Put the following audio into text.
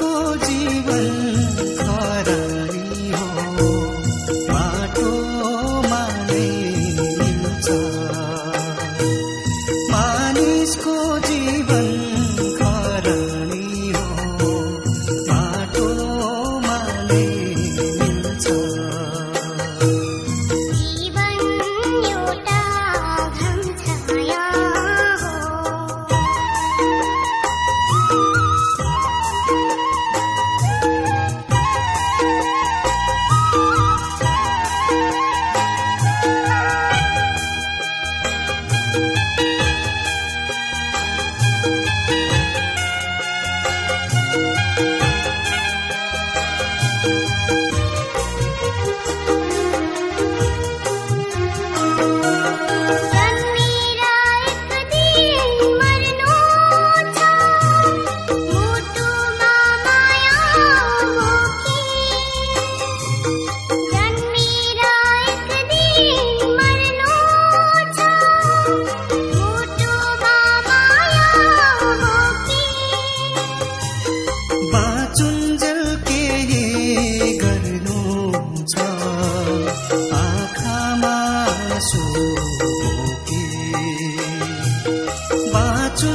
को जीवन